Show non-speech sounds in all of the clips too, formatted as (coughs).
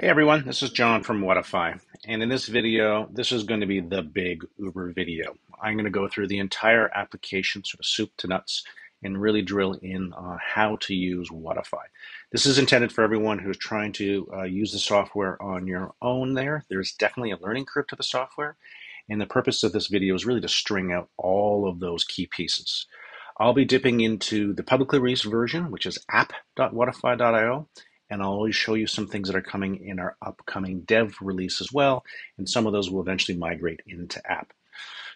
Hey everyone, this is John from Whatifi, and in this video, this is going to be the big Uber video. I'm going to go through the entire application, sort of soup to nuts, and really drill in on how to use Whatifi. This is intended for everyone who's trying to uh, use the software on your own there. There's definitely a learning curve to the software, and the purpose of this video is really to string out all of those key pieces. I'll be dipping into the publicly released version, which is app.whatifi.io, and I'll always show you some things that are coming in our upcoming dev release as well, and some of those will eventually migrate into app.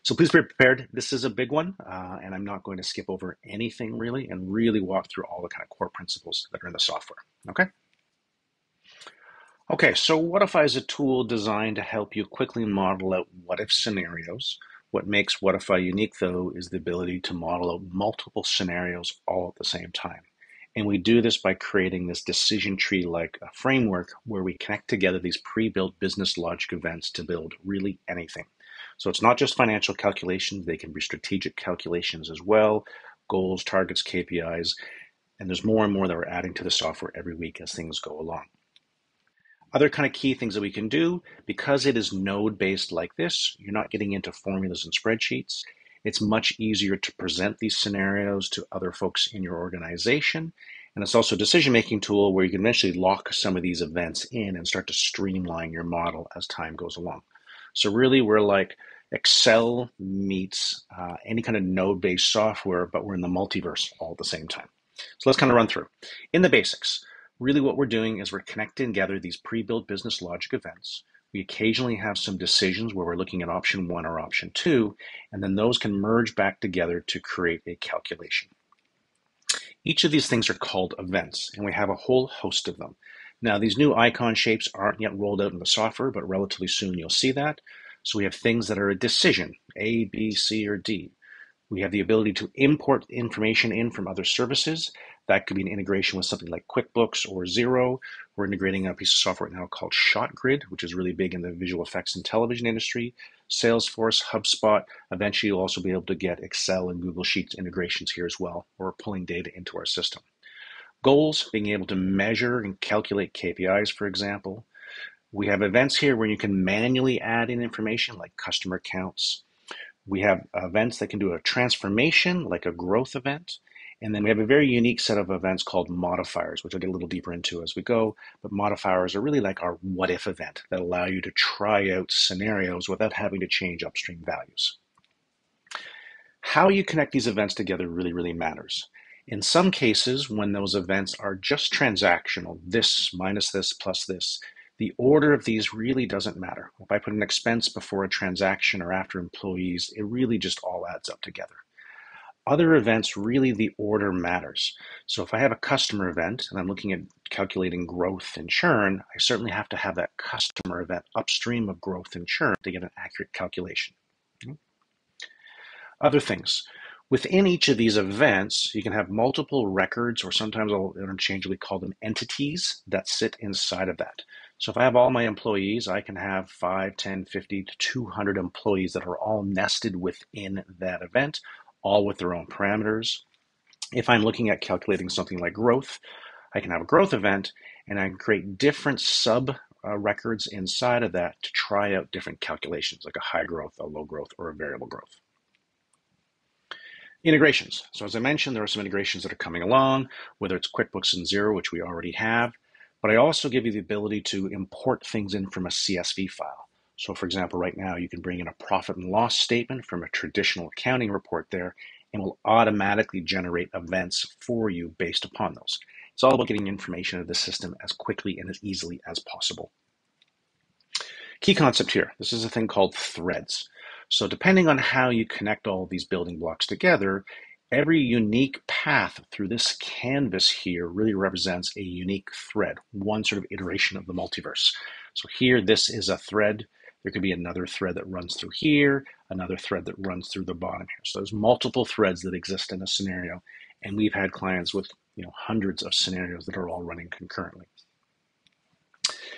So please be prepared. This is a big one, uh, and I'm not going to skip over anything really, and really walk through all the kind of core principles that are in the software. Okay. Okay, so what Whatifi is a tool designed to help you quickly model out what if scenarios. What makes what Whatifi unique, though, is the ability to model out multiple scenarios all at the same time. And we do this by creating this decision tree like a uh, framework where we connect together these pre built business logic events to build really anything. So it's not just financial calculations, they can be strategic calculations as well goals, targets, KPIs. And there's more and more that we're adding to the software every week as things go along. Other kind of key things that we can do, because it is node based like this, you're not getting into formulas and spreadsheets. It's much easier to present these scenarios to other folks in your organization. And it's also a decision making tool where you can eventually lock some of these events in and start to streamline your model as time goes along. So, really, we're like Excel meets uh, any kind of node based software, but we're in the multiverse all at the same time. So, let's kind of run through. In the basics, really what we're doing is we're connecting together these pre built business logic events we occasionally have some decisions where we're looking at option one or option two, and then those can merge back together to create a calculation. Each of these things are called events, and we have a whole host of them. Now, these new icon shapes aren't yet rolled out in the software, but relatively soon you'll see that. So we have things that are a decision, A, B, C, or D. We have the ability to import information in from other services. That could be an integration with something like QuickBooks or Xero. We're integrating a piece of software now called ShotGrid, which is really big in the visual effects and television industry. Salesforce, HubSpot. Eventually, you'll also be able to get Excel and Google Sheets integrations here as well. We're pulling data into our system. Goals, being able to measure and calculate KPIs, for example. We have events here where you can manually add in information like customer counts, we have events that can do a transformation, like a growth event. And then we have a very unique set of events called modifiers, which I'll get a little deeper into as we go. But modifiers are really like our what if event that allow you to try out scenarios without having to change upstream values. How you connect these events together really, really matters. In some cases, when those events are just transactional, this minus this plus this, the order of these really doesn't matter. If I put an expense before a transaction or after employees, it really just all adds up together. Other events, really the order matters. So if I have a customer event and I'm looking at calculating growth and churn, I certainly have to have that customer event upstream of growth and churn to get an accurate calculation. Other things. Within each of these events, you can have multiple records, or sometimes I'll interchangeably call them entities that sit inside of that. So if I have all my employees, I can have 5, 10, 50 to 200 employees that are all nested within that event, all with their own parameters. If I'm looking at calculating something like growth, I can have a growth event and I can create different sub uh, records inside of that to try out different calculations, like a high growth, a low growth, or a variable growth. Integrations. So as I mentioned, there are some integrations that are coming along, whether it's QuickBooks and Xero, which we already have, but I also give you the ability to import things in from a CSV file. So for example, right now you can bring in a profit and loss statement from a traditional accounting report there and will automatically generate events for you based upon those. It's all about getting information into the system as quickly and as easily as possible. Key concept here, this is a thing called threads. So depending on how you connect all these building blocks together, Every unique path through this canvas here really represents a unique thread, one sort of iteration of the multiverse. So here, this is a thread. There could be another thread that runs through here, another thread that runs through the bottom here. So there's multiple threads that exist in a scenario, and we've had clients with you know hundreds of scenarios that are all running concurrently.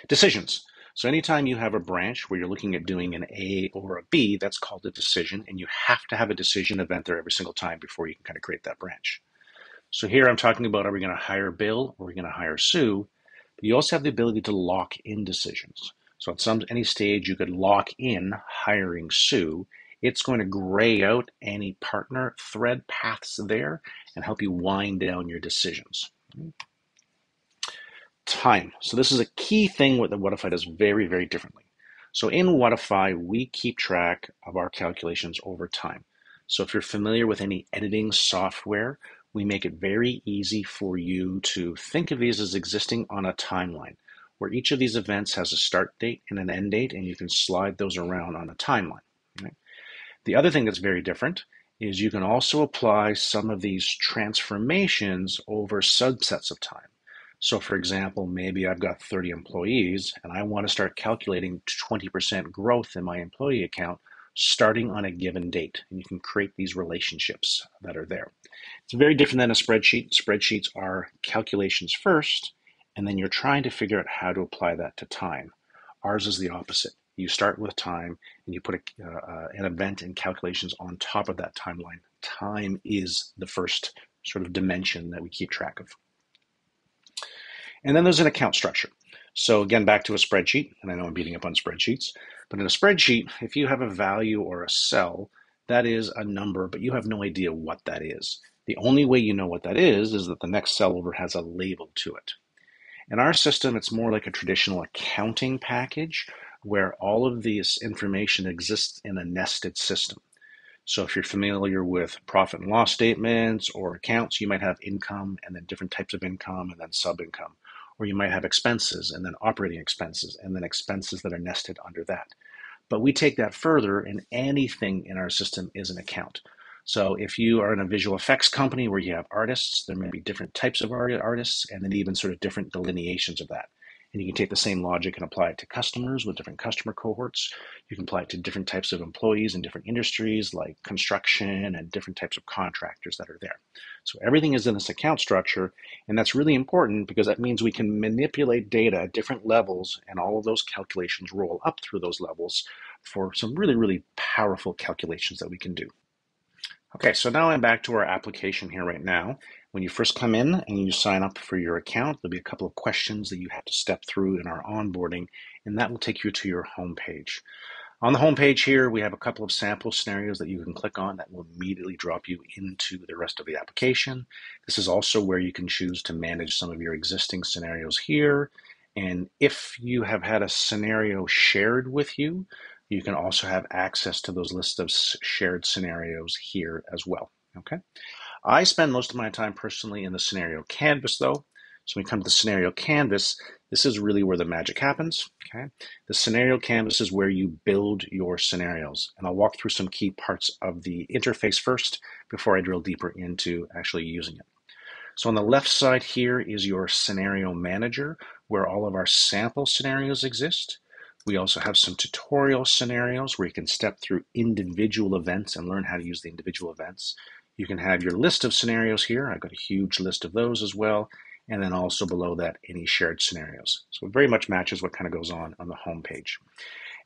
Decisions. So anytime you have a branch where you're looking at doing an A or a B, that's called a decision, and you have to have a decision event there every single time before you can kind of create that branch. So here I'm talking about are we going to hire Bill or are we going to hire Sue? But you also have the ability to lock in decisions. So at some any stage, you could lock in hiring Sue. It's going to gray out any partner thread paths there and help you wind down your decisions. Time. So this is a key thing that Whatifi does very, very differently. So in Whatifi, we keep track of our calculations over time. So if you're familiar with any editing software, we make it very easy for you to think of these as existing on a timeline, where each of these events has a start date and an end date, and you can slide those around on a timeline. The other thing that's very different is you can also apply some of these transformations over subsets of time. So for example, maybe I've got 30 employees and I want to start calculating 20% growth in my employee account starting on a given date. And you can create these relationships that are there. It's very different than a spreadsheet. Spreadsheets are calculations first, and then you're trying to figure out how to apply that to time. Ours is the opposite. You start with time and you put a, uh, uh, an event and calculations on top of that timeline. Time is the first sort of dimension that we keep track of. And then there's an account structure. So again, back to a spreadsheet, and I know I'm beating up on spreadsheets, but in a spreadsheet, if you have a value or a cell, that is a number, but you have no idea what that is. The only way you know what that is is that the next cell over has a label to it. In our system, it's more like a traditional accounting package where all of this information exists in a nested system. So if you're familiar with profit and loss statements or accounts, you might have income and then different types of income and then sub income or you might have expenses and then operating expenses and then expenses that are nested under that. But we take that further, and anything in our system is an account. So if you are in a visual effects company where you have artists, there may be different types of artists and then even sort of different delineations of that. And you can take the same logic and apply it to customers with different customer cohorts. You can apply it to different types of employees in different industries like construction and different types of contractors that are there. So everything is in this account structure, and that's really important because that means we can manipulate data at different levels, and all of those calculations roll up through those levels for some really, really powerful calculations that we can do. Okay, so now I'm back to our application here right now. When you first come in and you sign up for your account, there'll be a couple of questions that you have to step through in our onboarding, and that will take you to your home page. On the home page here, we have a couple of sample scenarios that you can click on that will immediately drop you into the rest of the application. This is also where you can choose to manage some of your existing scenarios here. And if you have had a scenario shared with you, you can also have access to those lists of shared scenarios here as well. Okay. I spend most of my time personally in the scenario canvas though. So when we come to the scenario canvas, this is really where the magic happens. Okay. The scenario canvas is where you build your scenarios. And I'll walk through some key parts of the interface first before I drill deeper into actually using it. So on the left side here is your scenario manager where all of our sample scenarios exist. We also have some tutorial scenarios where you can step through individual events and learn how to use the individual events. You can have your list of scenarios here. I've got a huge list of those as well. And then also below that, any shared scenarios. So it very much matches what kind of goes on on the home page.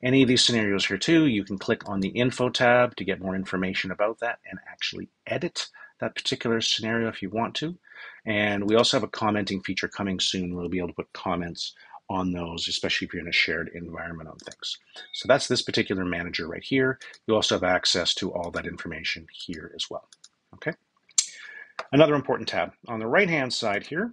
Any of these scenarios here too, you can click on the info tab to get more information about that and actually edit that particular scenario if you want to. And we also have a commenting feature coming soon where we'll be able to put comments on those, especially if you're in a shared environment on things. So that's this particular manager right here. You also have access to all that information here as well. Okay. Another important tab on the right hand side here,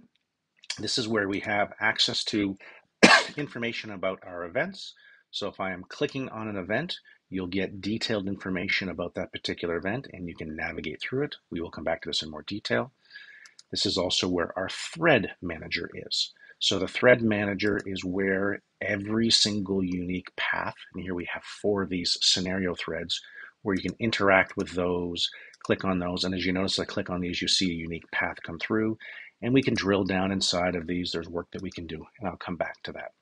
this is where we have access to (coughs) information about our events. So if I am clicking on an event, you'll get detailed information about that particular event and you can navigate through it. We will come back to this in more detail. This is also where our thread manager is. So the thread manager is where every single unique path, and here we have four of these scenario threads where you can interact with those, click on those, and as you notice, I click on these, you see a unique path come through, and we can drill down inside of these. There's work that we can do, and I'll come back to that.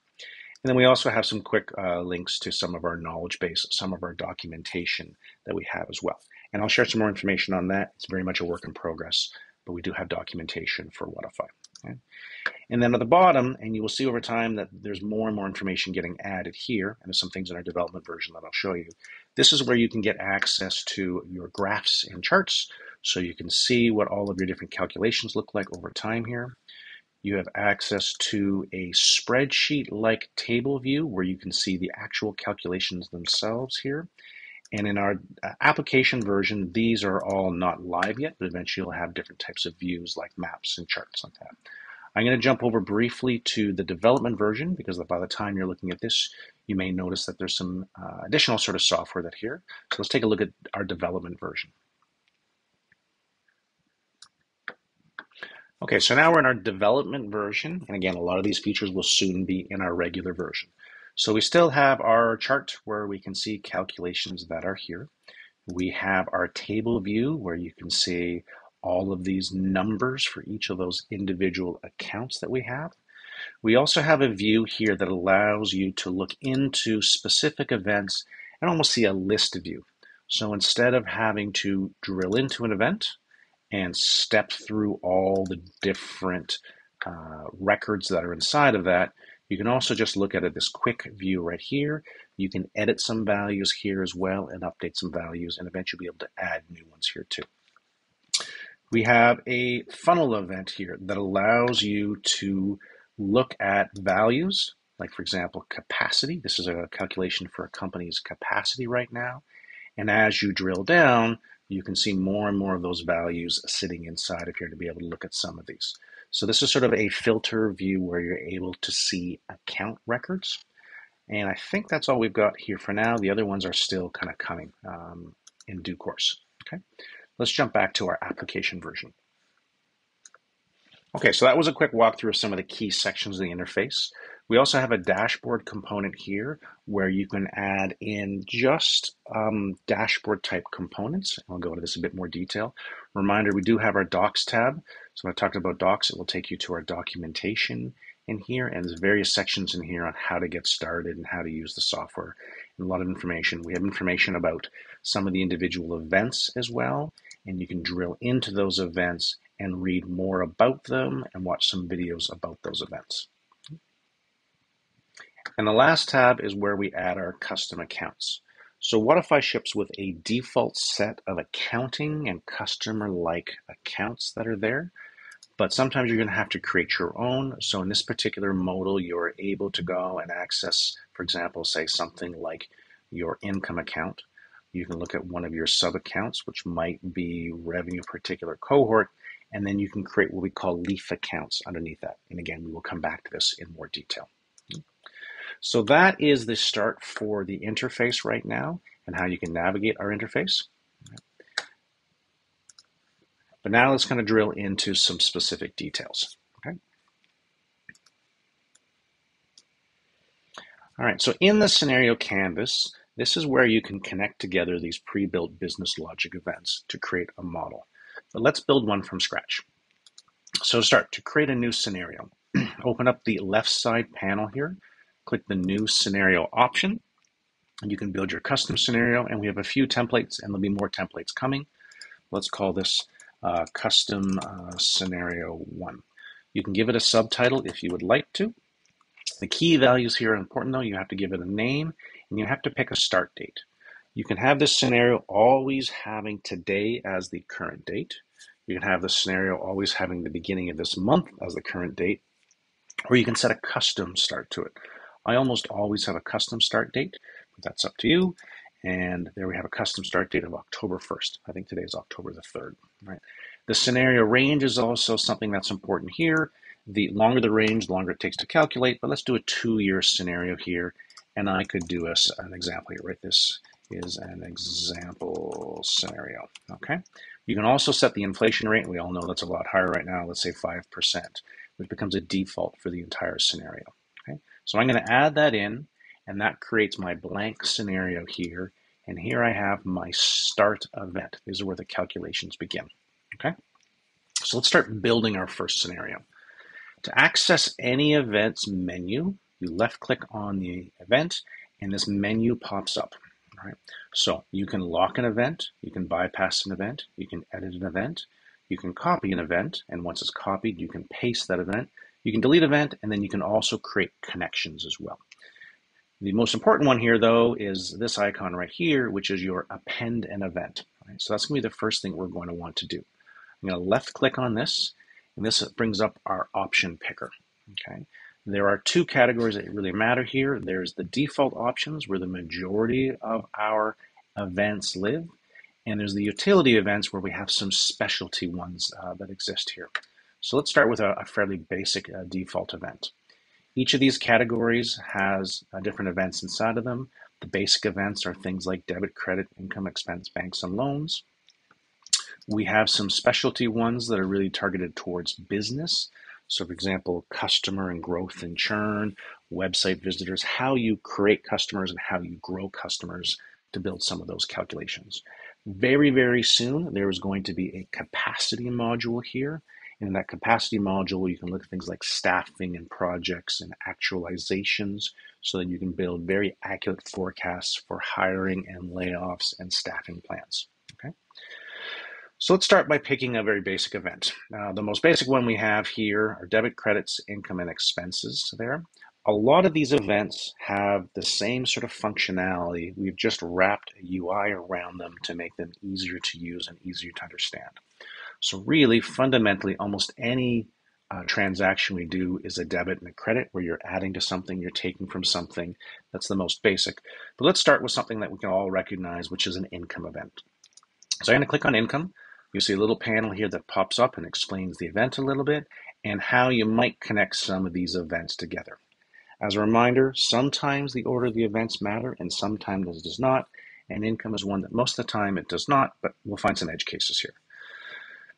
And then we also have some quick uh, links to some of our knowledge base, some of our documentation that we have as well. And I'll share some more information on that. It's very much a work in progress, but we do have documentation for Whatifi. Okay? And then at the bottom, and you will see over time that there's more and more information getting added here, and there's some things in our development version that I'll show you. This is where you can get access to your graphs and charts, so you can see what all of your different calculations look like over time here. You have access to a spreadsheet-like table view where you can see the actual calculations themselves here. And in our uh, application version, these are all not live yet, but eventually you'll have different types of views like maps and charts like that. I'm going to jump over briefly to the development version because by the time you're looking at this, you may notice that there's some uh, additional sort of software that here. So let's take a look at our development version. Okay, so now we're in our development version. And again, a lot of these features will soon be in our regular version. So we still have our chart where we can see calculations that are here. We have our table view where you can see all of these numbers for each of those individual accounts that we have. We also have a view here that allows you to look into specific events and almost see a list of view. So instead of having to drill into an event and step through all the different uh, records that are inside of that, you can also just look at it this quick view right here. You can edit some values here as well and update some values and eventually be able to add new ones here too. We have a funnel event here that allows you to look at values, like for example, capacity. This is a calculation for a company's capacity right now. And as you drill down, you can see more and more of those values sitting inside of here to be able to look at some of these. So this is sort of a filter view where you're able to see account records. And I think that's all we've got here for now. The other ones are still kind of coming um, in due course. Okay, let's jump back to our application version. Okay, so that was a quick walkthrough of some of the key sections of the interface. We also have a dashboard component here where you can add in just um, dashboard type components. I'll go into this a bit more detail. Reminder, we do have our docs tab. So when I talked about docs, it will take you to our documentation in here and there's various sections in here on how to get started and how to use the software and a lot of information. We have information about some of the individual events as well and you can drill into those events and read more about them and watch some videos about those events. And the last tab is where we add our custom accounts. So Whatifi ships with a default set of accounting and customer-like accounts that are there, but sometimes you're going to have to create your own. So in this particular modal, you're able to go and access, for example, say something like your income account. You can look at one of your sub-accounts, which might be revenue particular cohort, and then you can create what we call leaf accounts underneath that. And again, we will come back to this in more detail. So that is the start for the interface right now and how you can navigate our interface. But now let's kind of drill into some specific details. Okay. All right, so in the scenario canvas, this is where you can connect together these pre-built business logic events to create a model. But let's build one from scratch. So start to create a new scenario. (clears throat) Open up the left side panel here click the new scenario option. And you can build your custom scenario and we have a few templates and there'll be more templates coming. Let's call this uh, custom uh, scenario one. You can give it a subtitle if you would like to. The key values here are important though. You have to give it a name and you have to pick a start date. You can have this scenario always having today as the current date. You can have the scenario always having the beginning of this month as the current date, or you can set a custom start to it. I almost always have a custom start date, but that's up to you. And there we have a custom start date of October 1st. I think today is October the 3rd, right? The scenario range is also something that's important here. The longer the range, the longer it takes to calculate, but let's do a two-year scenario here. And I could do a, an example here, right? This is an example scenario, okay? You can also set the inflation rate. We all know that's a lot higher right now. Let's say 5%, which becomes a default for the entire scenario. okay? So I'm going to add that in, and that creates my blank scenario here. And here I have my start event. These are where the calculations begin. Okay, so let's start building our first scenario. To access any events menu, you left click on the event and this menu pops up. All right, so you can lock an event, you can bypass an event, you can edit an event, you can copy an event, and once it's copied, you can paste that event, you can delete an event, and then you can also create connections as well. The most important one here, though, is this icon right here, which is your append an event. Right? So that's going to be the first thing we're going to want to do. I'm going to left click on this, And this brings up our option picker. Okay. There are two categories that really matter here. There's the default options where the majority of our events live. And there's the utility events where we have some specialty ones uh, that exist here. So let's start with a, a fairly basic uh, default event. Each of these categories has uh, different events inside of them. The basic events are things like debit, credit, income, expense, banks, and loans. We have some specialty ones that are really targeted towards business. So, for example, customer and growth and churn, website visitors, how you create customers and how you grow customers to build some of those calculations. Very, very soon, there is going to be a capacity module here in that capacity module, you can look at things like staffing and projects and actualizations so that you can build very accurate forecasts for hiring and layoffs and staffing plans. Okay. So let's start by picking a very basic event. Uh, the most basic one we have here are debit, credits, income, and expenses there. A lot of these events have the same sort of functionality. We've just wrapped a UI around them to make them easier to use and easier to understand. So really, fundamentally, almost any uh, transaction we do is a debit and a credit where you're adding to something, you're taking from something. That's the most basic. But let's start with something that we can all recognize, which is an income event. So I'm going to click on income. You see a little panel here that pops up and explains the event a little bit and how you might connect some of these events together. As a reminder, sometimes the order of the events matter and sometimes it does not. And income is one that most of the time it does not, but we'll find some edge cases here.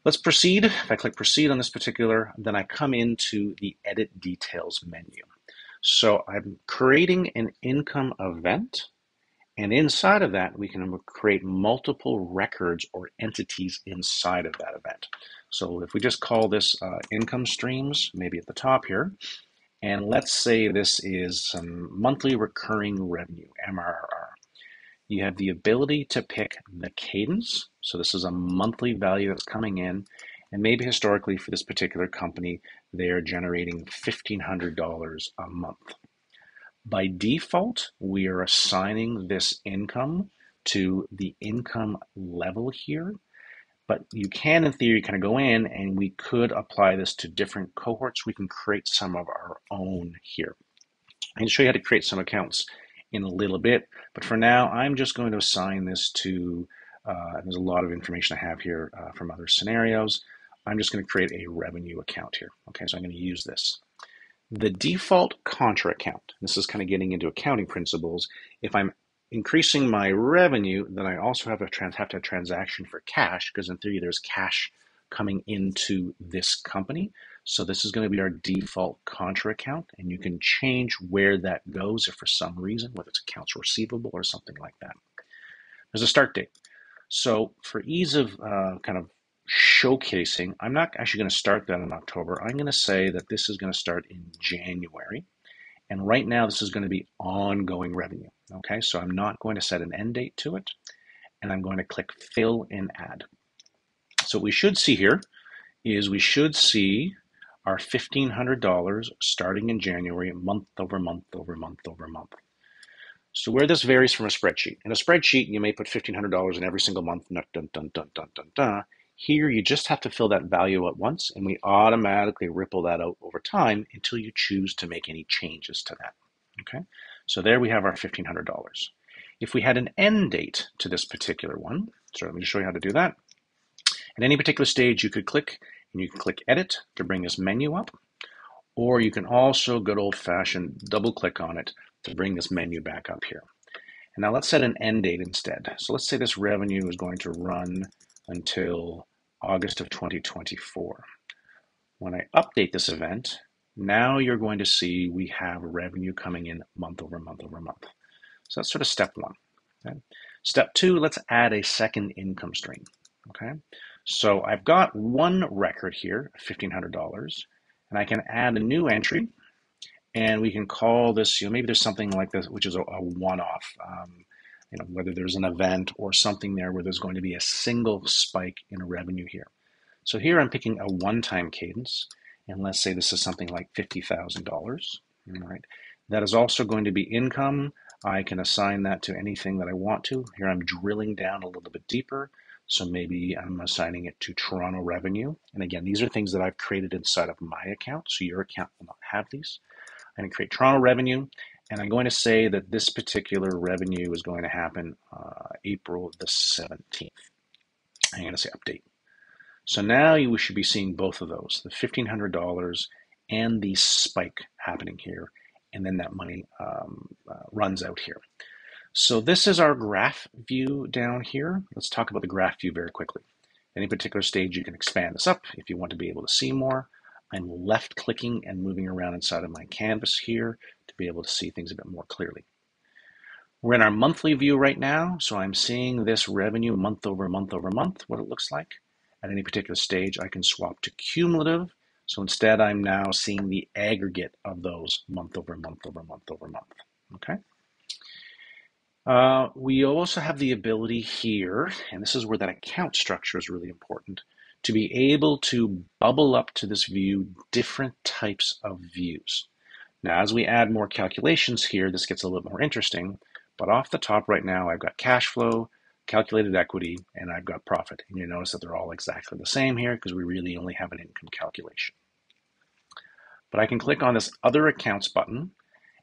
Let's proceed. If I click proceed on this particular, then I come into the edit details menu. So I'm creating an income event. And inside of that, we can create multiple records or entities inside of that event. So if we just call this uh, income streams, maybe at the top here, and let's say this is some monthly recurring revenue, MRR. You have the ability to pick the cadence. So this is a monthly value that's coming in. And maybe historically for this particular company, they're generating $1,500 a month. By default, we are assigning this income to the income level here. But you can, in theory, kind of go in and we could apply this to different cohorts. We can create some of our own here. I can show you how to create some accounts in a little bit. But for now, I'm just going to assign this to, uh, there's a lot of information I have here uh, from other scenarios. I'm just going to create a revenue account here. Okay, so I'm going to use this. The default contra account, this is kind of getting into accounting principles. If I'm increasing my revenue, then I also have, a trans have to have transaction for cash, because in theory there's cash coming into this company. So this is going to be our default contra account, and you can change where that goes if for some reason, whether it's accounts receivable or something like that. There's a start date. So for ease of uh, kind of showcasing, I'm not actually going to start that in October. I'm going to say that this is going to start in January. And right now, this is going to be ongoing revenue. Okay, so I'm not going to set an end date to it. And I'm going to click Fill and Add. So what we should see here is we should see our $1,500 starting in January, month over month over month over month. So where this varies from a spreadsheet. In a spreadsheet, you may put $1,500 in every single month, dun, dun, dun, dun, dun, dun, dun. Here, you just have to fill that value at once, and we automatically ripple that out over time until you choose to make any changes to that. Okay, so there we have our $1,500. If we had an end date to this particular one, so let me just show you how to do that. At any particular stage, you could click and you can click edit to bring this menu up, or you can also good old fashioned double click on it to bring this menu back up here. And now let's set an end date instead. So let's say this revenue is going to run until August of 2024. When I update this event, now you're going to see we have revenue coming in month over month over month. So that's sort of step one. Okay? Step two, let's add a second income stream. Okay, so I've got one record here, $1,500, and I can add a new entry, and we can call this, you know, maybe there's something like this, which is a, a one-off, um, you know, whether there's an event or something there where there's going to be a single spike in revenue here. So here I'm picking a one-time cadence, and let's say this is something like $50,000, all right? That is also going to be income. I can assign that to anything that I want to. Here I'm drilling down a little bit deeper. So maybe I'm assigning it to Toronto revenue. And again, these are things that I've created inside of my account. So your account will not have these. I'm going to create Toronto revenue. And I'm going to say that this particular revenue is going to happen uh, April the 17th. I'm going to say update. So now you should be seeing both of those, the $1,500 and the spike happening here. And then that money um, uh, runs out here. So this is our graph view down here. Let's talk about the graph view very quickly. Any particular stage, you can expand this up if you want to be able to see more. I'm left clicking and moving around inside of my canvas here to be able to see things a bit more clearly. We're in our monthly view right now, so I'm seeing this revenue month over month over month, what it looks like. At any particular stage, I can swap to cumulative. So instead, I'm now seeing the aggregate of those month over month over month over month. Okay. Uh, we also have the ability here, and this is where that account structure is really important, to be able to bubble up to this view different types of views. Now, as we add more calculations here, this gets a little bit more interesting, but off the top right now, I've got cash flow, calculated equity, and I've got profit. And you notice that they're all exactly the same here because we really only have an income calculation. But I can click on this other accounts button,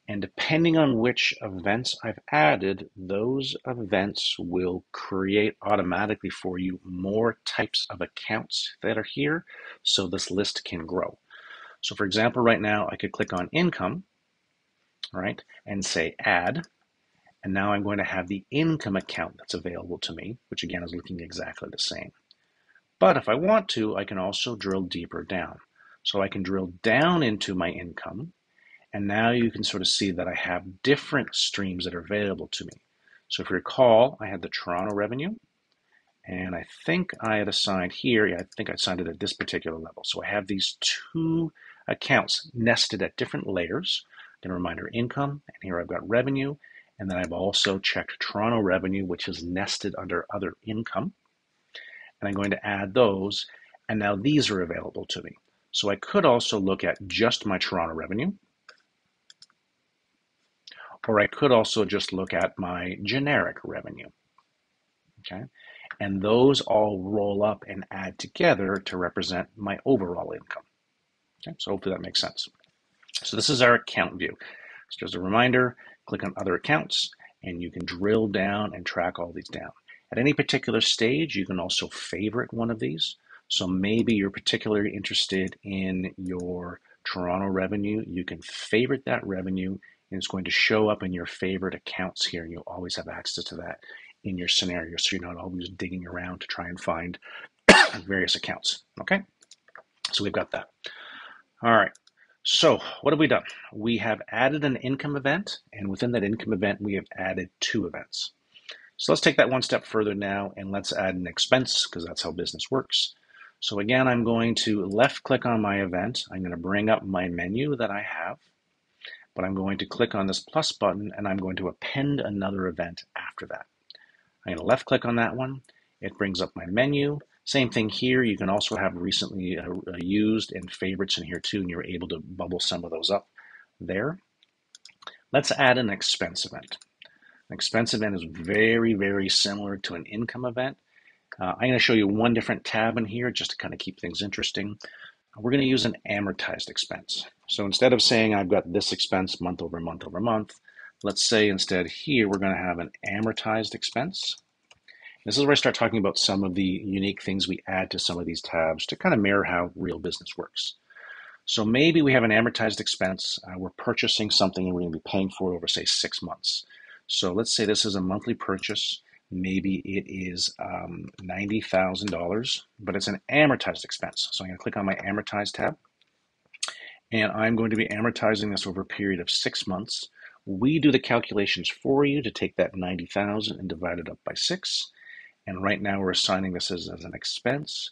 and depending on which events I've added, those events will create automatically for you more types of accounts that are here so this list can grow. So for example, right now I could click on income, right, and say add, and now I'm going to have the income account that's available to me, which again is looking exactly the same. But if I want to, I can also drill deeper down. So I can drill down into my income, and now you can sort of see that I have different streams that are available to me. So if you recall, I had the Toronto revenue, and I think I had assigned here, yeah, I think I assigned it at this particular level. So I have these two accounts nested at different layers. Then a reminder income, and here I've got revenue, and then I've also checked Toronto revenue, which is nested under other income. And I'm going to add those. And now these are available to me. So I could also look at just my Toronto revenue. Or I could also just look at my generic revenue. Okay. And those all roll up and add together to represent my overall income. Okay. So hopefully that makes sense. So this is our account view. So just a reminder, click on other accounts and you can drill down and track all these down. At any particular stage, you can also favorite one of these. So maybe you're particularly interested in your Toronto revenue. You can favorite that revenue and it's going to show up in your favorite accounts here. And you'll always have access to that in your scenario. So you're not always digging around to try and find (coughs) various accounts. Okay. So we've got that. All right. So what have we done? We have added an income event, and within that income event, we have added two events. So let's take that one step further now, and let's add an expense, because that's how business works. So again, I'm going to left click on my event. I'm going to bring up my menu that I have, but I'm going to click on this plus button, and I'm going to append another event after that. I'm going to left click on that one. It brings up my menu. Same thing here. You can also have recently uh, uh, used and favorites in here too, and you're able to bubble some of those up there. Let's add an expense event. An expense event is very, very similar to an income event. Uh, I'm going to show you one different tab in here just to kind of keep things interesting. We're going to use an amortized expense. So instead of saying I've got this expense month over month over month, let's say instead here we're going to have an amortized expense. This is where I start talking about some of the unique things we add to some of these tabs to kind of mirror how real business works. So maybe we have an amortized expense. Uh, we're purchasing something and we're going to be paying for it over, say, six months. So let's say this is a monthly purchase. Maybe it is um, $90,000, but it's an amortized expense. So I'm going to click on my amortized tab. And I'm going to be amortizing this over a period of six months. We do the calculations for you to take that 90,000 and divide it up by six. And right now we're assigning this as, as an expense.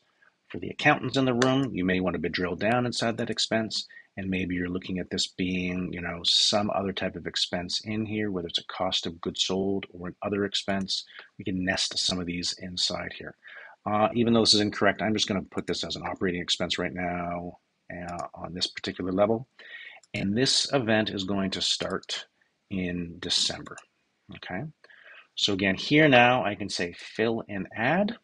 For the accountants in the room, you may want to be drilled down inside that expense. And maybe you're looking at this being, you know, some other type of expense in here, whether it's a cost of goods sold or an other expense. We can nest some of these inside here. Uh, even though this is incorrect, I'm just going to put this as an operating expense right now uh, on this particular level. And this event is going to start in December. Okay. So again, here now I can say fill and add.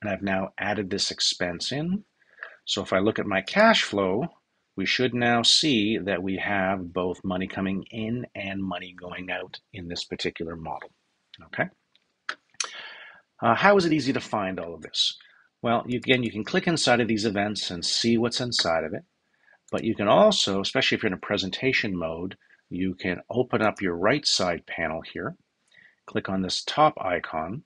and I've now added this expense in. So if I look at my cash flow, we should now see that we have both money coming in and money going out in this particular model. Okay. Uh, how is it easy to find all of this? Well, you, again, you can click inside of these events and see what's inside of it. But you can also, especially if you're in a presentation mode, you can open up your right side panel here, click on this top icon,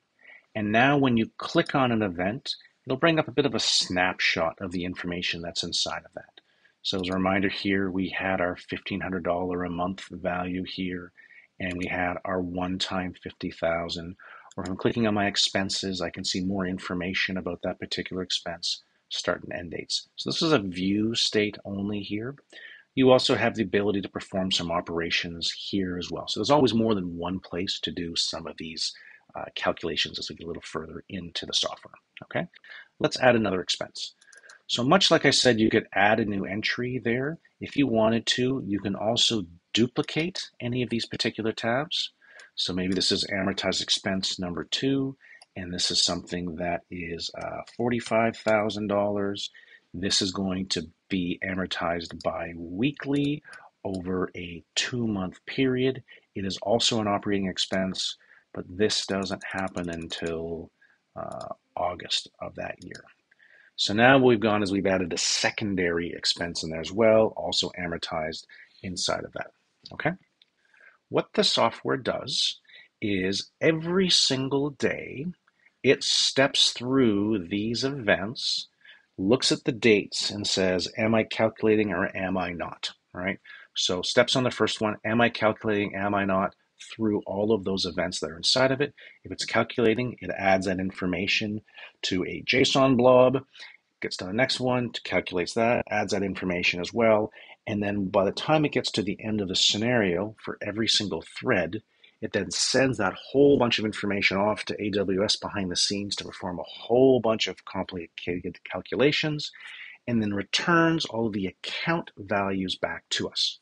and now when you click on an event, it'll bring up a bit of a snapshot of the information that's inside of that. So as a reminder here, we had our $1,500 a month value here, and we had our one-time 50,000. Or if I'm clicking on my expenses, I can see more information about that particular expense, start and end dates. So this is a view state only here. You also have the ability to perform some operations here as well. So there's always more than one place to do some of these uh, calculations as we get a little further into the software. Okay, let's add another expense. So much like I said, you could add a new entry there. If you wanted to, you can also duplicate any of these particular tabs. So maybe this is amortized expense number two, and this is something that is uh, $45,000. This is going to be amortized bi-weekly over a two-month period. It is also an operating expense, but this doesn't happen until uh, August of that year. So now what we've gone is we've added a secondary expense in there as well, also amortized inside of that. Okay. What the software does is every single day it steps through these events, looks at the dates and says, am I calculating or am I not? All right. So steps on the first one, am I calculating, am I not? Through all of those events that are inside of it. If it's calculating, it adds that information to a JSON blob, gets to the next one, calculates that, adds that information as well. And then by the time it gets to the end of the scenario for every single thread, it then sends that whole bunch of information off to AWS behind the scenes to perform a whole bunch of complicated calculations and then returns all of the account values back to us.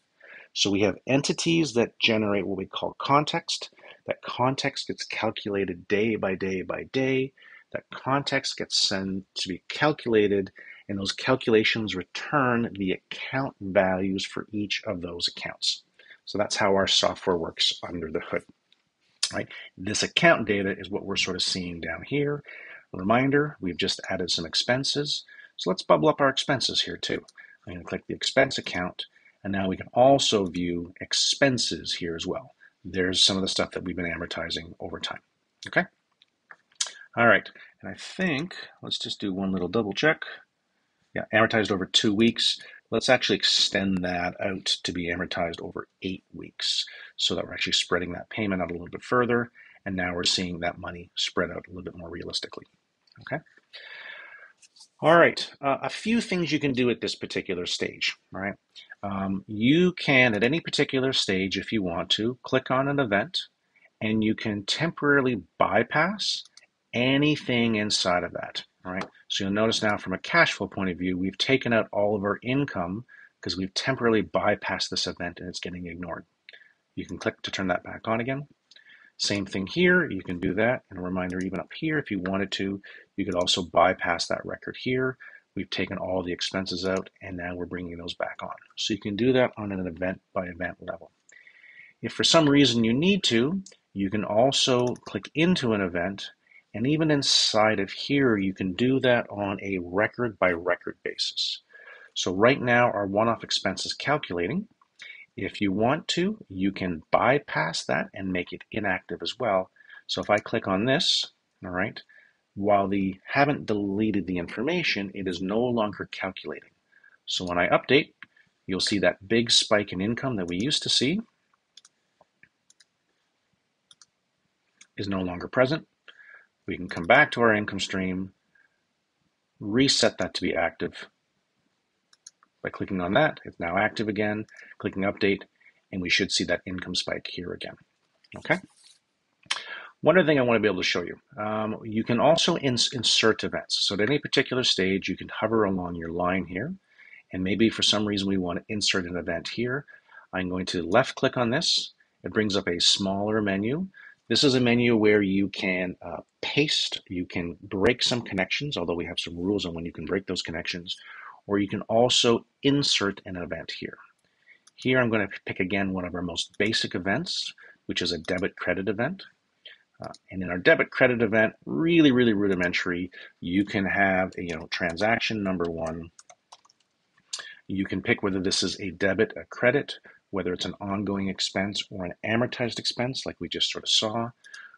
So we have entities that generate what we call context. That context gets calculated day by day by day. That context gets sent to be calculated, and those calculations return the account values for each of those accounts. So that's how our software works under the hood. Right? This account data is what we're sort of seeing down here. Reminder, we've just added some expenses. So let's bubble up our expenses here too. I'm going to click the expense account, and now we can also view expenses here as well. There's some of the stuff that we've been amortizing over time. Okay. All right, and I think, let's just do one little double check. Yeah, amortized over two weeks. Let's actually extend that out to be amortized over eight weeks so that we're actually spreading that payment out a little bit further. And now we're seeing that money spread out a little bit more realistically. Okay. All right, uh, a few things you can do at this particular stage. All right, um, you can at any particular stage, if you want to, click on an event, and you can temporarily bypass anything inside of that. All right. So you'll notice now from a cash flow point of view, we've taken out all of our income because we've temporarily bypassed this event and it's getting ignored. You can click to turn that back on again. Same thing here, you can do that. And a reminder even up here, if you wanted to, you could also bypass that record here. We've taken all the expenses out and now we're bringing those back on. So you can do that on an event by event level. If for some reason you need to, you can also click into an event and even inside of here, you can do that on a record by record basis. So right now our one-off expense is calculating. If you want to, you can bypass that and make it inactive as well. So if I click on this, all right, while the haven't deleted the information, it is no longer calculating. So when I update, you'll see that big spike in income that we used to see is no longer present. We can come back to our income stream, reset that to be active by clicking on that. It's now active again, clicking update, and we should see that income spike here again. Okay. One other thing I want to be able to show you, um, you can also ins insert events. So at any particular stage, you can hover along your line here, and maybe for some reason we want to insert an event here. I'm going to left click on this. It brings up a smaller menu This is a menu where you can uh, paste, you can break some connections, although we have some rules on when you can break those connections, or you can also insert an event here. Here I'm going to pick again one of our most basic events, which is a debit credit event. Uh, and in our debit credit event, really, really rudimentary, you can have you know transaction number one. You can pick whether this is a debit, a credit, whether it's an ongoing expense or an amortized expense, like we just sort of saw.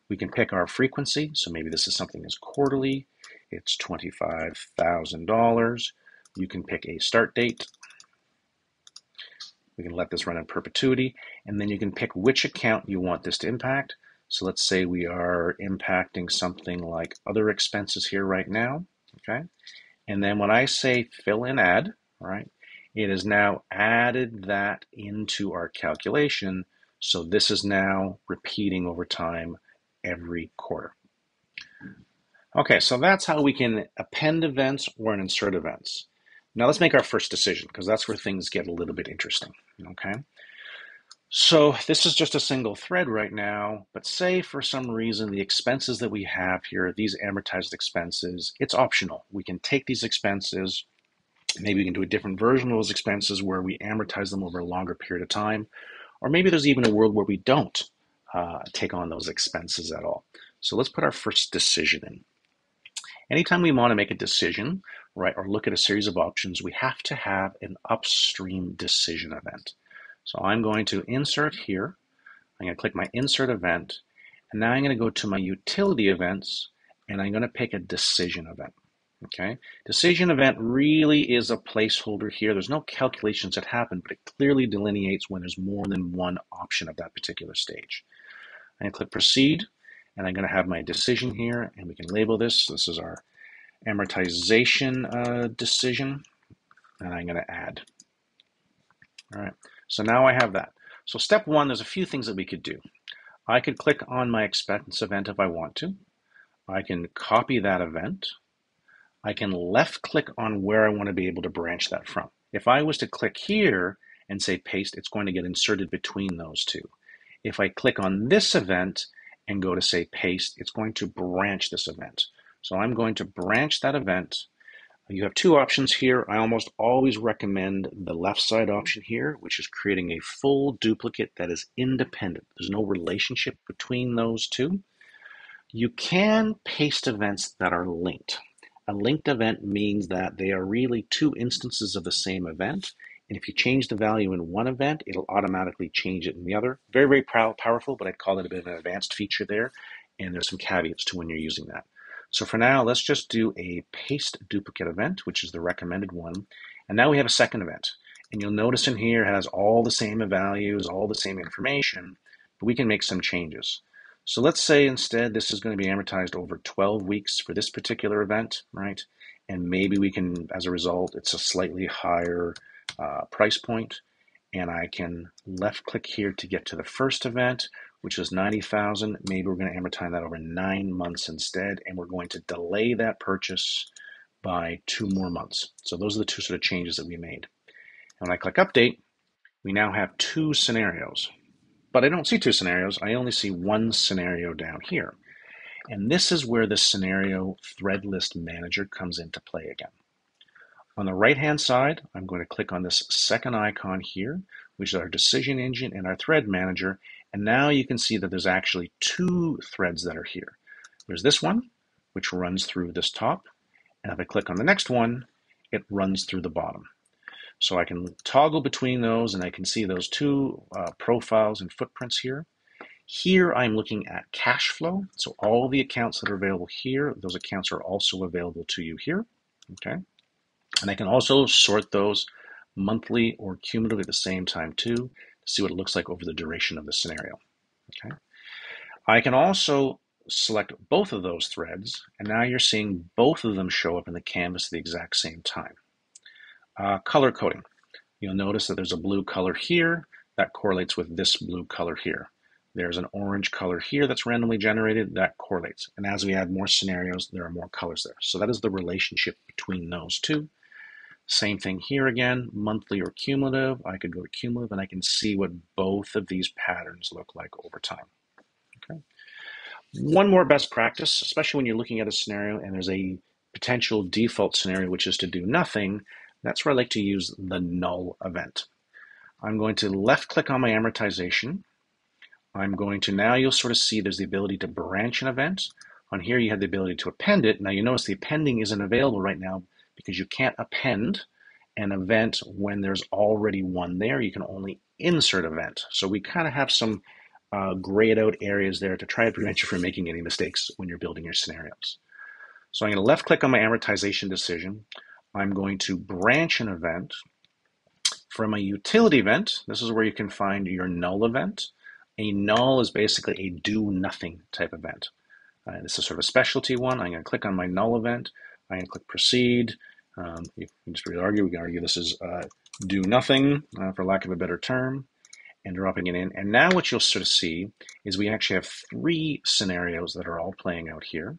We can pick our frequency, so maybe this is something as quarterly. It's $25,000. You can pick a start date, we can let this run in perpetuity, and then you can pick which account you want this to impact. So let's say we are impacting something like other expenses here right now, okay? And then when I say fill in add, right, it has now added that into our calculation. So this is now repeating over time every quarter. Okay, so that's how we can append events or insert events. Now let's make our first decision because that's where things get a little bit interesting. Okay. So this is just a single thread right now, but say for some reason the expenses that we have here, these amortized expenses, it's optional. We can take these expenses, maybe we can do a different version of those expenses where we amortize them over a longer period of time, or maybe there's even a world where we don't uh, take on those expenses at all. So let's put our first decision in. Anytime we want to make a decision, right, or look at a series of options, we have to have an upstream decision event. So I'm going to insert here. I'm going to click my insert event. And now I'm going to go to my utility events and I'm going to pick a decision event. Okay, decision event really is a placeholder here. There's no calculations that happen, but it clearly delineates when there's more than one option at that particular stage. I'm going to click proceed and I'm going to have my decision here, and we can label this. This is our amortization uh, decision, and I'm going to add. All right, so now I have that. So step one, there's a few things that we could do. I could click on my expense event if I want to. I can copy that event. I can left click on where I want to be able to branch that from. If I was to click here and say paste, it's going to get inserted between those two. If I click on this event, and go to say paste, it's going to branch this event. So I'm going to branch that event. You have two options here. I almost always recommend the left side option here, which is creating a full duplicate that is independent. There's no relationship between those two. You can paste events that are linked. A linked event means that they are really two instances of the same event, and if you change the value in one event, it'll automatically change it in the other. Very, very powerful, but I'd call it a bit of an advanced feature there. And there's some caveats to when you're using that. So for now, let's just do a paste duplicate event, which is the recommended one. And now we have a second event. And you'll notice in here it has all the same values, all the same information, but we can make some changes. So let's say instead this is going to be amortized over 12 weeks for this particular event, right? And maybe we can, as a result, it's a slightly higher uh, price point, and I can left click here to get to the first event, which is 90,000. Maybe we're going to amortize that over nine months instead, and we're going to delay that purchase by two more months. So those are the two sort of changes that we made. And when I click update, we now have two scenarios. But I don't see two scenarios, I only see one scenario down here. And this is where the scenario thread list manager comes into play again. On the right-hand side, I'm going to click on this second icon here, which is our decision engine and our thread manager. And now you can see that there's actually two threads that are here. There's this one, which runs through this top. And if I click on the next one, it runs through the bottom. So I can toggle between those and I can see those two uh, profiles and footprints here. Here I'm looking at cash flow. So all the accounts that are available here, those accounts are also available to you here. Okay. And I can also sort those monthly or cumulative at the same time too, to see what it looks like over the duration of the scenario. Okay. I can also select both of those threads, and now you're seeing both of them show up in the canvas at the exact same time. Uh, color coding. You'll notice that there's a blue color here that correlates with this blue color here. There's an orange color here that's randomly generated that correlates. And as we add more scenarios, there are more colors there. So that is the relationship between those two. Same thing here again, monthly or cumulative. I could go to cumulative and I can see what both of these patterns look like over time. Okay. One more best practice, especially when you're looking at a scenario and there's a potential default scenario, which is to do nothing, that's where I like to use the null event. I'm going to left click on my amortization. I'm going to now you'll sort of see there's the ability to branch an event. On here you have the ability to append it. Now you notice the appending isn't available right now because you can't append an event when there's already one there. You can only insert event. So we kind of have some uh, grayed out areas there to try to prevent you from making any mistakes when you're building your scenarios. So I'm going to left click on my amortization decision. I'm going to branch an event from a utility event. This is where you can find your null event. A null is basically a do nothing type event. Uh, this is sort of a specialty one. I'm going to click on my null event. I'm going to click proceed. Um, you can just really argue. We can argue this is uh, do nothing, uh, for lack of a better term, and dropping it in. And now what you'll sort of see is we actually have three scenarios that are all playing out here.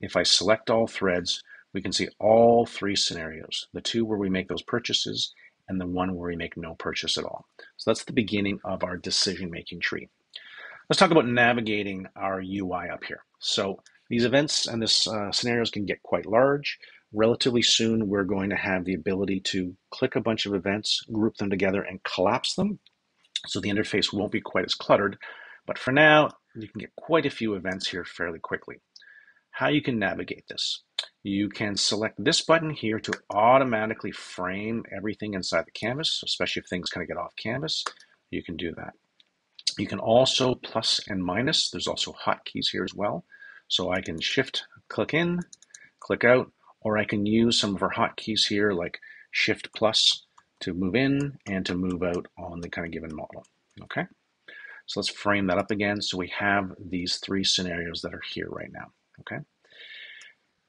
If I select all threads, we can see all three scenarios, the two where we make those purchases and the one where we make no purchase at all. So that's the beginning of our decision-making tree. Let's talk about navigating our UI up here. So these events and this uh, scenarios can get quite large. Relatively soon, we're going to have the ability to click a bunch of events, group them together, and collapse them. So the interface won't be quite as cluttered. But for now, you can get quite a few events here fairly quickly. How you can navigate this. You can select this button here to automatically frame everything inside the canvas, especially if things kind of get off canvas. You can do that. You can also plus and minus. There's also hotkeys here as well. So I can shift, click in, click out, or I can use some of our hotkeys here like shift plus to move in and to move out on the kind of given model. Okay, so let's frame that up again. So we have these three scenarios that are here right now. Okay.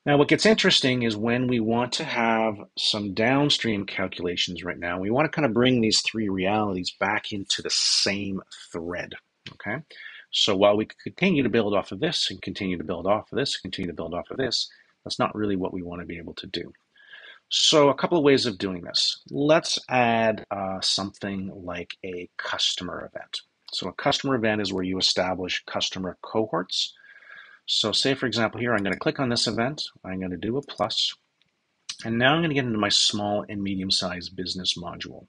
Now, what gets interesting is when we want to have some downstream calculations right now, we want to kind of bring these three realities back into the same thread. Okay. So while we continue to build off of this and continue to build off of this, continue to build off of this, that's not really what we want to be able to do. So a couple of ways of doing this. Let's add uh, something like a customer event. So a customer event is where you establish customer cohorts. So say, for example, here, I'm going to click on this event. I'm going to do a plus, And now I'm going to get into my small and medium-sized business module.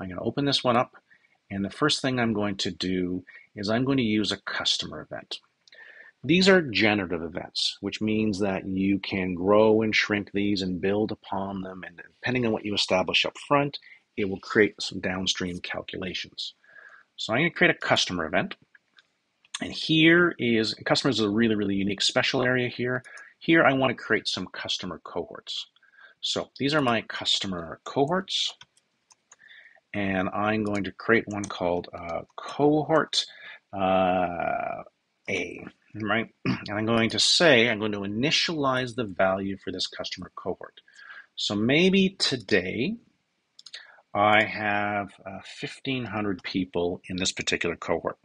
I'm going to open this one up. And the first thing I'm going to do is I'm going to use a customer event. These are generative events, which means that you can grow and shrink these and build upon them. And depending on what you establish up front, it will create some downstream calculations. So I'm going to create a customer event. And here is, customers is a really, really unique special area here. Here I want to create some customer cohorts. So these are my customer cohorts. And I'm going to create one called uh, cohort uh, A right? (clears throat) And I'm going to say, I'm going to initialize the value for this customer cohort. So maybe today I have uh, 1,500 people in this particular cohort,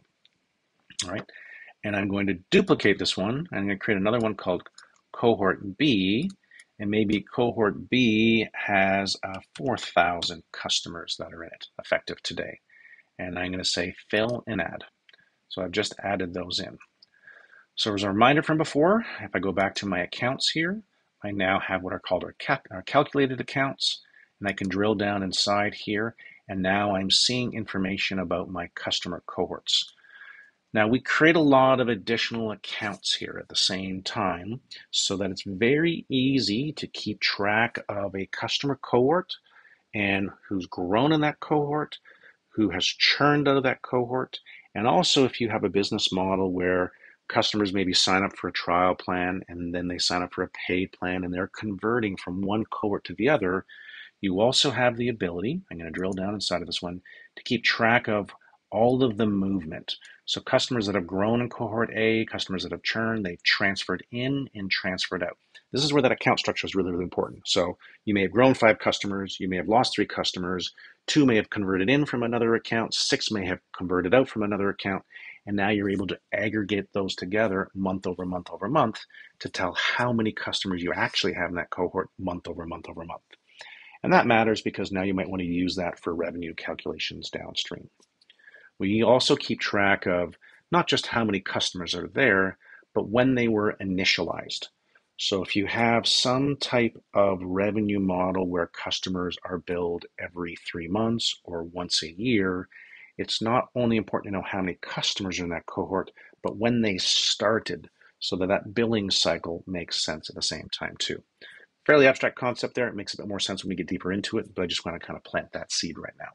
all right? And I'm going to duplicate this one. I'm going to create another one called cohort B, and maybe cohort B has uh, 4,000 customers that are in it effective today. And I'm going to say fill and add. So I've just added those in. So as a reminder from before, if I go back to my accounts here, I now have what are called our, cal our calculated accounts, and I can drill down inside here, and now I'm seeing information about my customer cohorts. Now we create a lot of additional accounts here at the same time so that it's very easy to keep track of a customer cohort and who's grown in that cohort, who has churned out of that cohort, and also if you have a business model where customers maybe sign up for a trial plan and then they sign up for a paid plan and they're converting from one cohort to the other, you also have the ability, I'm going to drill down inside of this one, to keep track of all of the movement. So customers that have grown in cohort A, customers that have churned, they've transferred in and transferred out. This is where that account structure is really, really important. So you may have grown five customers, you may have lost three customers, two may have converted in from another account, six may have converted out from another account, and now you're able to aggregate those together month over month over month to tell how many customers you actually have in that cohort month over month over month. And that matters because now you might want to use that for revenue calculations downstream. We also keep track of not just how many customers are there, but when they were initialized. So if you have some type of revenue model where customers are billed every three months or once a year, it's not only important to know how many customers are in that cohort, but when they started so that that billing cycle makes sense at the same time too. Fairly abstract concept there. It makes a bit more sense when we get deeper into it, but I just want to kind of plant that seed right now.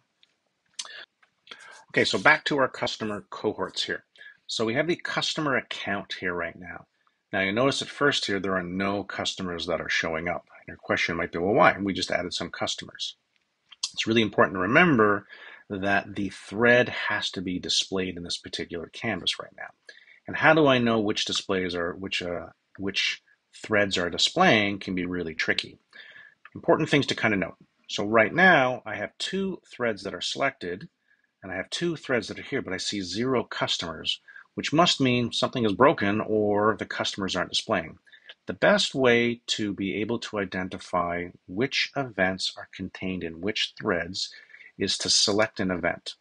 Okay, so back to our customer cohorts here. So we have the customer account here right now. Now you notice at first here, there are no customers that are showing up. Your question might be, well, why? We just added some customers. It's really important to remember that the thread has to be displayed in this particular canvas right now. And how do I know which displays are, which, uh, which threads are displaying can be really tricky. Important things to kind of note. So right now I have two threads that are selected and I have two threads that are here, but I see zero customers, which must mean something is broken or the customers aren't displaying. The best way to be able to identify which events are contained in which threads is to select an event.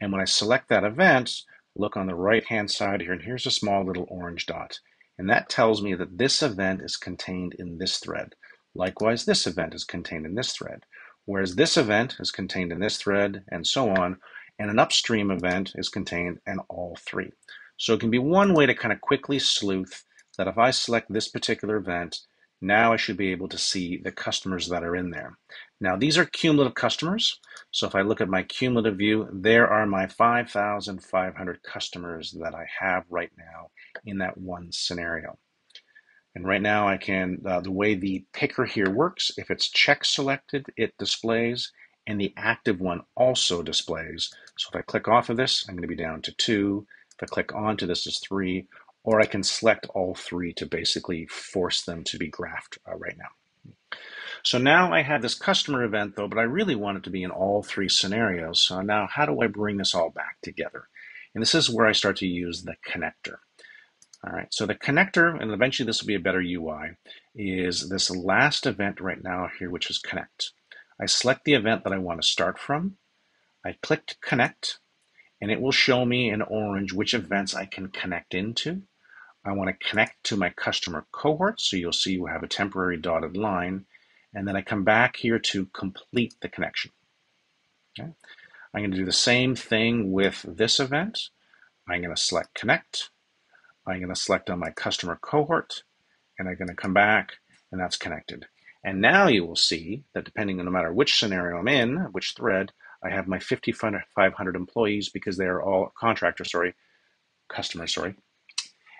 And when I select that event, look on the right hand side here, and here's a small little orange dot. And that tells me that this event is contained in this thread. Likewise, this event is contained in this thread. Whereas this event is contained in this thread, and so on, and an upstream event is contained in all three. So it can be one way to kind of quickly sleuth that if I select this particular event, now I should be able to see the customers that are in there. Now these are cumulative customers. So if I look at my cumulative view, there are my 5,500 customers that I have right now in that one scenario. And right now I can, uh, the way the picker here works, if it's check selected, it displays and the active one also displays. So if I click off of this, I'm going to be down to two. If I click onto this is three, or I can select all three to basically force them to be graphed uh, right now. So now I have this customer event though, but I really want it to be in all three scenarios. So now how do I bring this all back together? And this is where I start to use the connector. All right, so the connector, and eventually this will be a better UI, is this last event right now here, which is connect. I select the event that I want to start from. I click connect, and it will show me in orange which events I can connect into. I want to connect to my customer cohort, so you'll see we have a temporary dotted line, and then I come back here to complete the connection. Okay. I'm going to do the same thing with this event. I'm going to select connect. I'm going to select on my customer cohort, and I'm going to come back, and that's connected. And now you will see that depending on no matter which scenario I'm in, which thread, I have my 5,500 employees because they are all contractors, sorry, customers, sorry.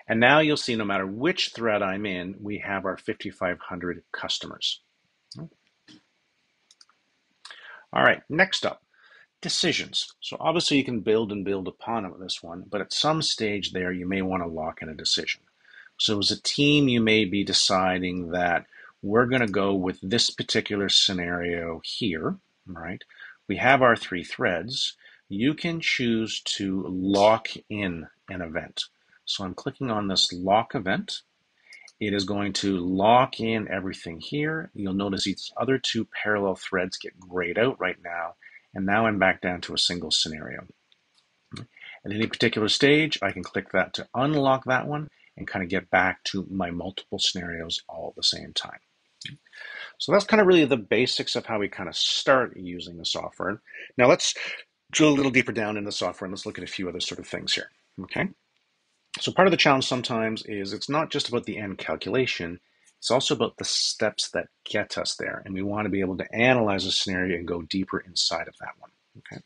And now you'll see no matter which thread I'm in, we have our 5,500 customers. All right, next up, decisions. So obviously you can build and build upon this one, but at some stage there, you may want to lock in a decision. So as a team, you may be deciding that we're going to go with this particular scenario here, right? We have our three threads. You can choose to lock in an event. So I'm clicking on this lock event. It is going to lock in everything here. You'll notice these other two parallel threads get grayed out right now. And now I'm back down to a single scenario. At any particular stage, I can click that to unlock that one and kind of get back to my multiple scenarios all at the same time. So that's kind of really the basics of how we kind of start using the software. Now let's drill a little deeper down in the software and let's look at a few other sort of things here. Okay. So part of the challenge sometimes is it's not just about the end calculation, it's also about the steps that get us there. And we want to be able to analyze a scenario and go deeper inside of that one. Okay.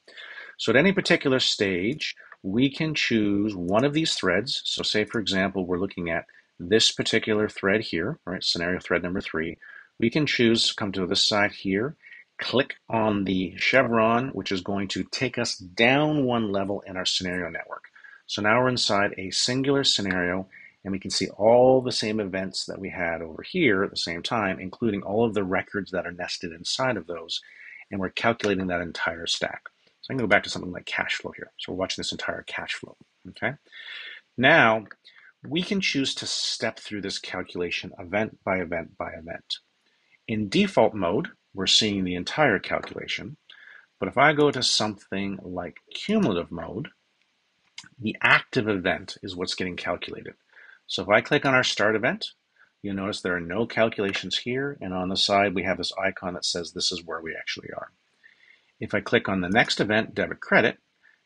So at any particular stage, we can choose one of these threads. So say, for example, we're looking at this particular thread here, right, scenario thread number three, we can choose come to this side here, click on the chevron, which is going to take us down one level in our scenario network. So now we're inside a singular scenario and we can see all the same events that we had over here at the same time, including all of the records that are nested inside of those. And we're calculating that entire stack. So I'm going to go back to something like cash flow here. So we're watching this entire cash flow. Okay. Now, we can choose to step through this calculation event by event by event. In default mode, we're seeing the entire calculation, but if I go to something like cumulative mode, the active event is what's getting calculated. So if I click on our start event, you'll notice there are no calculations here. And on the side, we have this icon that says this is where we actually are. If I click on the next event, debit credit,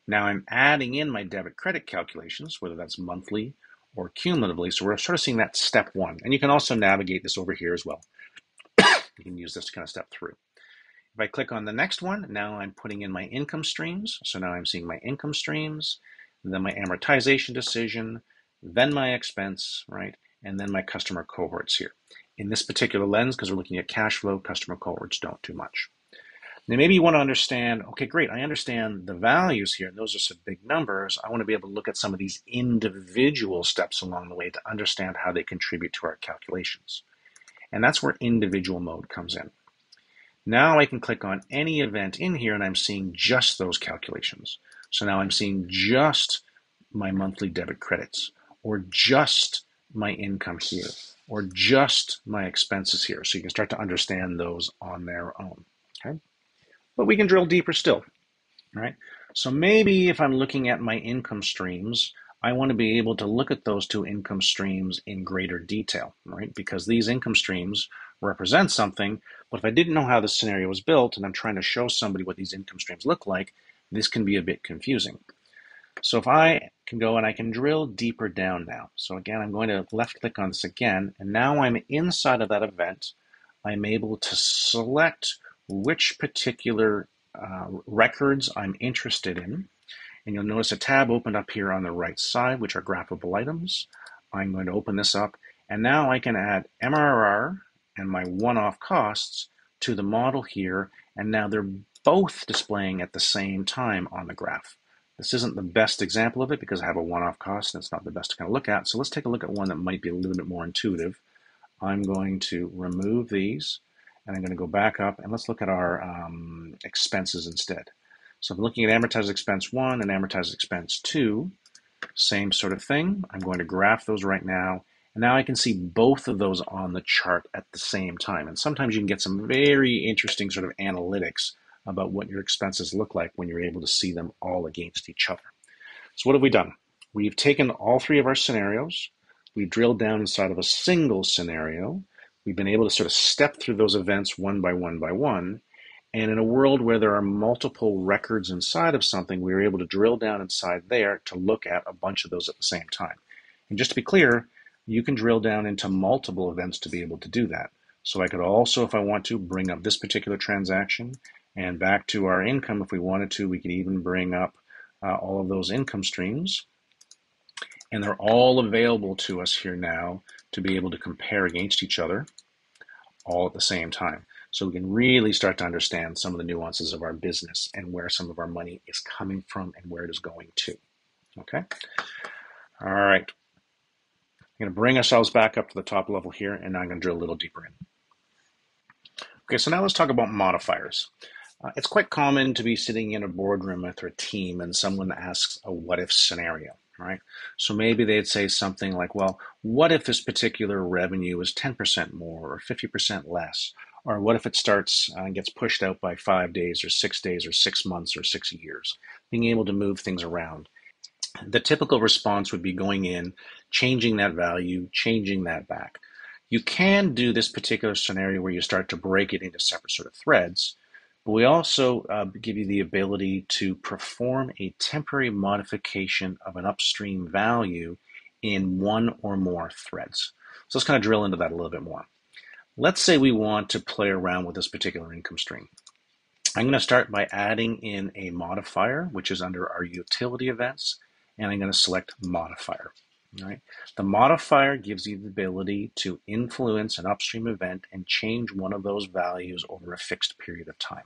now I'm adding in my debit credit calculations, whether that's monthly or cumulatively. So we're sort of seeing that step one. And you can also navigate this over here as well. You can use this to kind of step through. If I click on the next one, now I'm putting in my income streams. So now I'm seeing my income streams, then my amortization decision, then my expense, right? And then my customer cohorts here. In this particular lens, because we're looking at cash flow, customer cohorts don't do much. Now, maybe you want to understand, okay, great, I understand the values here. And those are some big numbers. I want to be able to look at some of these individual steps along the way to understand how they contribute to our calculations. And that's where individual mode comes in. Now I can click on any event in here and I'm seeing just those calculations. So now I'm seeing just my monthly debit credits or just my income here or just my expenses here. So you can start to understand those on their own. Okay but we can drill deeper still, right? So maybe if I'm looking at my income streams, I want to be able to look at those two income streams in greater detail, right? Because these income streams represent something, but if I didn't know how the scenario was built and I'm trying to show somebody what these income streams look like, this can be a bit confusing. So if I can go and I can drill deeper down now. So again, I'm going to left click on this again, and now I'm inside of that event. I'm able to select which particular uh, records I'm interested in. And you'll notice a tab opened up here on the right side, which are graphable items. I'm going to open this up, and now I can add MRR and my one-off costs to the model here, and now they're both displaying at the same time on the graph. This isn't the best example of it because I have a one-off cost and it's not the best to kind of look at. So let's take a look at one that might be a little bit more intuitive. I'm going to remove these and I'm going to go back up and let's look at our um, expenses instead. So I'm looking at amortized expense one and amortized expense two, same sort of thing. I'm going to graph those right now. And now I can see both of those on the chart at the same time. And sometimes you can get some very interesting sort of analytics about what your expenses look like when you're able to see them all against each other. So what have we done? We've taken all three of our scenarios. We've drilled down inside of a single scenario We've been able to sort of step through those events one by one by one. And in a world where there are multiple records inside of something, we were able to drill down inside there to look at a bunch of those at the same time. And just to be clear, you can drill down into multiple events to be able to do that. So I could also, if I want to, bring up this particular transaction and back to our income. If we wanted to, we could even bring up uh, all of those income streams. And they're all available to us here now to be able to compare against each other all at the same time. So we can really start to understand some of the nuances of our business and where some of our money is coming from and where it is going to. Okay? All right. I'm going to bring ourselves back up to the top level here, and I'm going to drill a little deeper in. Okay, so now let's talk about modifiers. Uh, it's quite common to be sitting in a boardroom with a team and someone asks a what if scenario right? So maybe they'd say something like, well, what if this particular revenue is 10% more or 50% less? Or what if it starts uh, and gets pushed out by five days or six days or six months or six years? Being able to move things around. The typical response would be going in, changing that value, changing that back. You can do this particular scenario where you start to break it into separate sort of threads, but we also uh, give you the ability to perform a temporary modification of an upstream value in one or more threads. So let's kind of drill into that a little bit more. Let's say we want to play around with this particular income stream. I'm going to start by adding in a modifier, which is under our utility events, and I'm going to select modifier. Right. The modifier gives you the ability to influence an upstream event and change one of those values over a fixed period of time.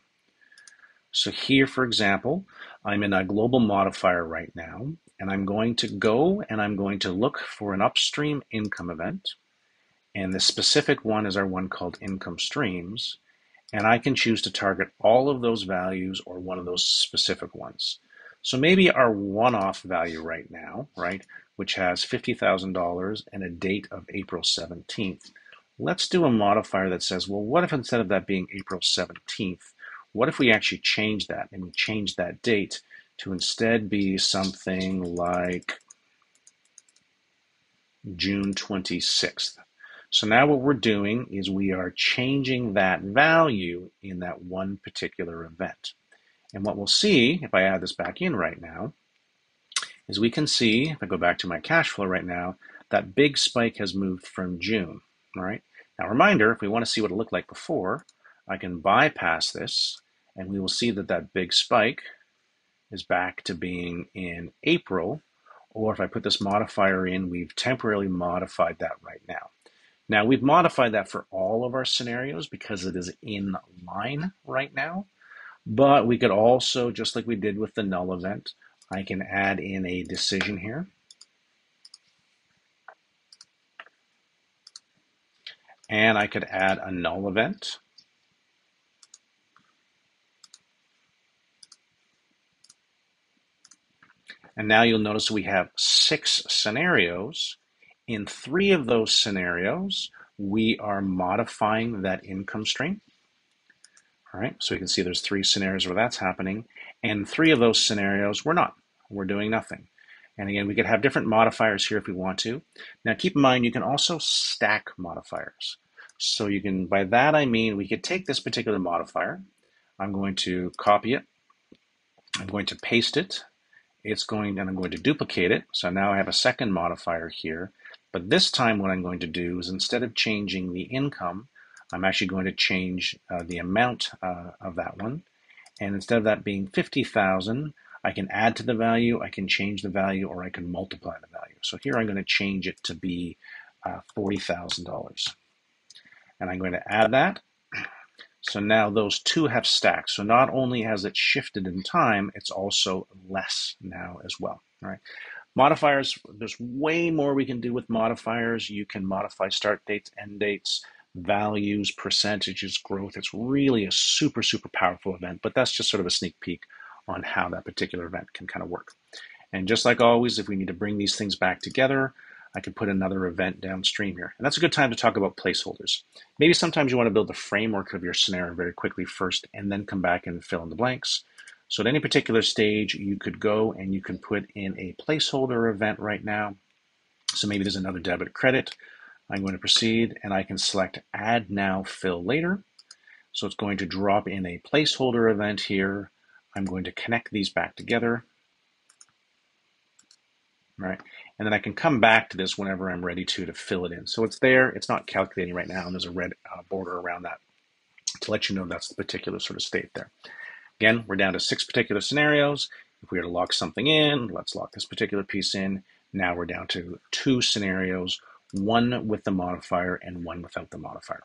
So here, for example, I'm in a global modifier right now, and I'm going to go and I'm going to look for an upstream income event. And the specific one is our one called income streams. And I can choose to target all of those values or one of those specific ones. So maybe our one-off value right now, right, which has $50,000 and a date of April 17th. Let's do a modifier that says, well, what if instead of that being April 17th, what if we actually change that and we change that date to instead be something like June 26th. So now what we're doing is we are changing that value in that one particular event. And what we'll see, if I add this back in right now, is we can see, if I go back to my cash flow right now, that big spike has moved from June, right? Now reminder, if we want to see what it looked like before, I can bypass this and we will see that that big spike is back to being in April, or if I put this modifier in, we've temporarily modified that right now. Now we've modified that for all of our scenarios because it is in line right now, but we could also, just like we did with the null event, I can add in a decision here. And I could add a null event. And now you'll notice we have six scenarios. In three of those scenarios, we are modifying that income stream. All right, so you can see there's three scenarios where that's happening. And three of those scenarios, we're not. We're doing nothing. And again, we could have different modifiers here if we want to. Now keep in mind, you can also stack modifiers. So you can, by that I mean, we could take this particular modifier. I'm going to copy it. I'm going to paste it it's going, and I'm going to duplicate it. So now I have a second modifier here. But this time what I'm going to do is instead of changing the income, I'm actually going to change uh, the amount uh, of that one. And instead of that being 50,000, I can add to the value, I can change the value, or I can multiply the value. So here I'm going to change it to be uh, $40,000. And I'm going to add that. So now those two have stacked. So not only has it shifted in time, it's also less now as well. All right. Modifiers, there's way more we can do with modifiers. You can modify start dates, end dates, values, percentages, growth. It's really a super, super powerful event, but that's just sort of a sneak peek on how that particular event can kind of work. And just like always, if we need to bring these things back together, I can put another event downstream here. And that's a good time to talk about placeholders. Maybe sometimes you want to build the framework of your scenario very quickly first and then come back and fill in the blanks. So at any particular stage, you could go and you can put in a placeholder event right now. So maybe there's another debit credit. I'm going to proceed and I can select add now, fill later. So it's going to drop in a placeholder event here. I'm going to connect these back together. Right. And then I can come back to this whenever I'm ready to to fill it in. So it's there, it's not calculating right now, and there's a red uh, border around that to let you know that's the particular sort of state there. Again, we're down to six particular scenarios. If we were to lock something in, let's lock this particular piece in. Now we're down to two scenarios, one with the modifier and one without the modifier.